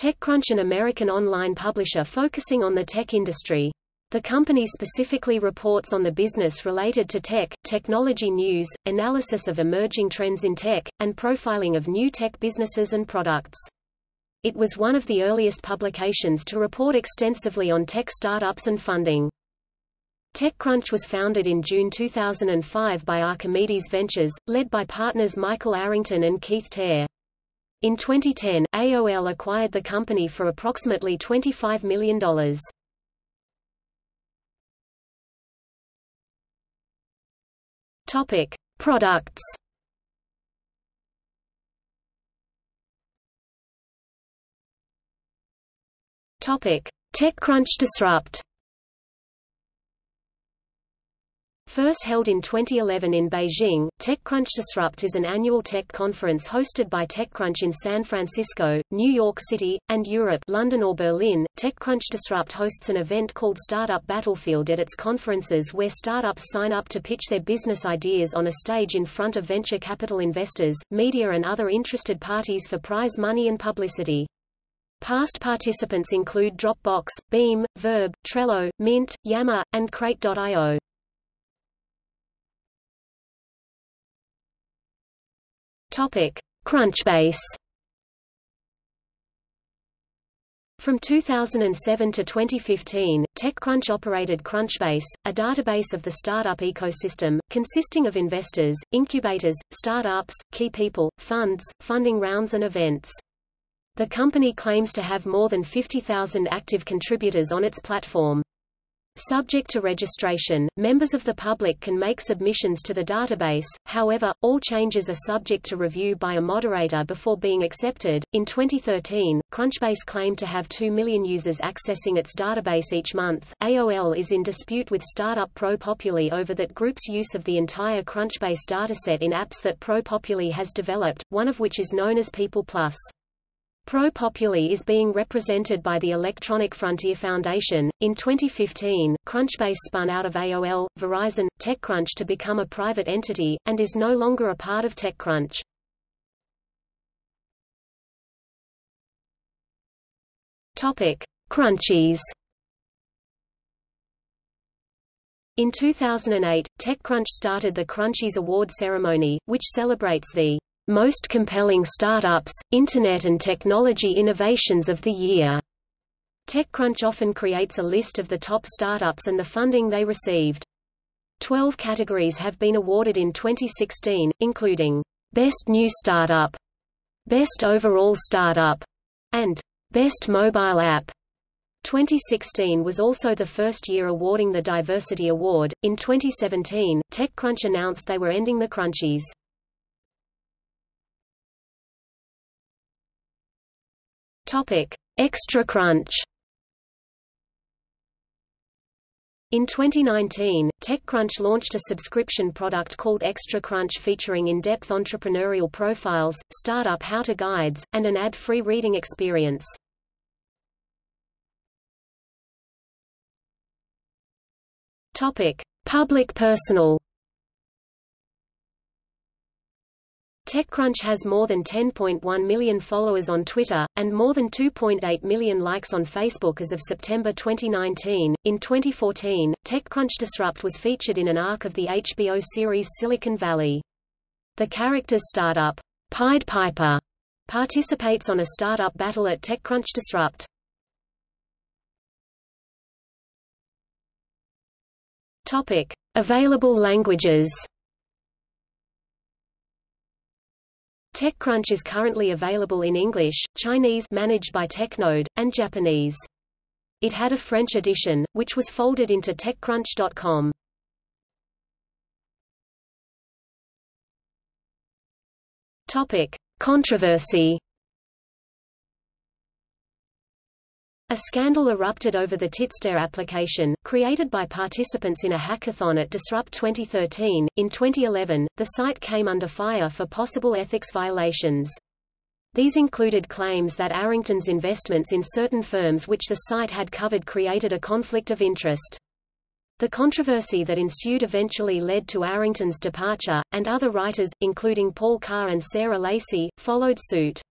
TechCrunch an American online publisher focusing on the tech industry. The company specifically reports on the business related to tech, technology news, analysis of emerging trends in tech, and profiling of new tech businesses and products. It was one of the earliest publications to report extensively on tech startups and funding. TechCrunch was founded in June 2005 by Archimedes Ventures, led by partners Michael Arrington and Keith Teare. In 2010, AOL acquired the company for approximately $25 million. Topic: Products. Topic: TechCrunch Disrupt. First held in 2011 in Beijing, TechCrunch Disrupt is an annual tech conference hosted by TechCrunch in San Francisco, New York City, and Europe London or Berlin. TechCrunch Disrupt hosts an event called Startup Battlefield at its conferences where startups sign up to pitch their business ideas on a stage in front of venture capital investors, media and other interested parties for prize money and publicity. Past participants include Dropbox, Beam, Verb, Trello, Mint, Yammer, and Crate.io. Topic: Crunchbase. From 2007 to 2015, TechCrunch operated Crunchbase, a database of the startup ecosystem, consisting of investors, incubators, startups, key people, funds, funding rounds and events. The company claims to have more than 50,000 active contributors on its platform. Subject to registration, members of the public can make submissions to the database, however, all changes are subject to review by a moderator before being accepted. In 2013, Crunchbase claimed to have 2 million users accessing its database each month. AOL is in dispute with startup ProPopuli over that group's use of the entire Crunchbase dataset in apps that ProPopuli has developed, one of which is known as People Plus. ProPopuli is being represented by the Electronic Frontier Foundation. In 2015, Crunchbase spun out of AOL, Verizon, TechCrunch to become a private entity, and is no longer a part of TechCrunch. Topic: Crunchies. In 2008, TechCrunch started the Crunchies Award ceremony, which celebrates the most Compelling Startups, Internet and Technology Innovations of the Year. TechCrunch often creates a list of the top startups and the funding they received. Twelve categories have been awarded in 2016, including Best New Startup, Best Overall Startup, and Best Mobile App. 2016 was also the first year awarding the Diversity Award. In 2017, TechCrunch announced they were ending the Crunchies. Topic: Extra Crunch. In 2019, TechCrunch launched a subscription product called Extra Crunch featuring in-depth entrepreneurial profiles, startup how-to guides, and an ad-free reading experience. Topic: Public personal. TechCrunch has more than 10.1 million followers on Twitter, and more than 2.8 million likes on Facebook as of September 2019. In 2014, TechCrunch Disrupt was featured in an arc of the HBO series Silicon Valley. The character's startup, Pied Piper, participates on a startup battle at TechCrunch Disrupt. Topic: Available languages. TechCrunch is currently available in English, Chinese managed by TechNode, and Japanese. It had a French edition, which was folded into TechCrunch.com. Topic: Controversy. A scandal erupted over the Titstare application, created by participants in a hackathon at Disrupt 2013. In 2011, the site came under fire for possible ethics violations. These included claims that Arrington's investments in certain firms which the site had covered created a conflict of interest. The controversy that ensued eventually led to Arrington's departure, and other writers, including Paul Carr and Sarah Lacy, followed suit.